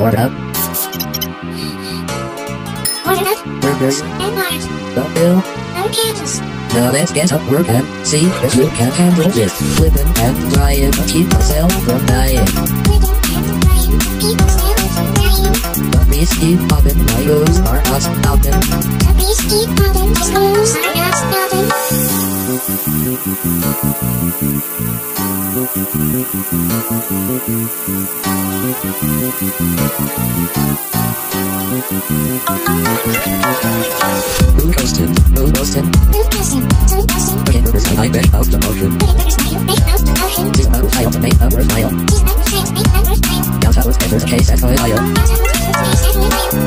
Order up. Burgers. Don't bill. Now let's get up work and see if you can handle this. Flipping and trying keep myself from dying. But please keep popping, my goals are not stopping. Who ghosted? Who ghosted? Okay, this is my best of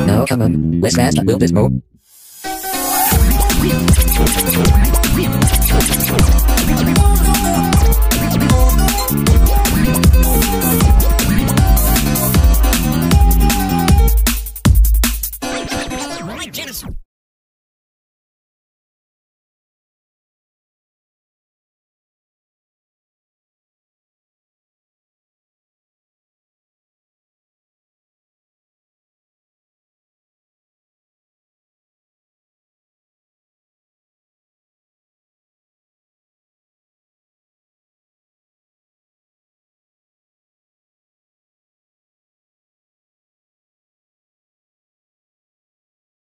Now come on, let's this mode.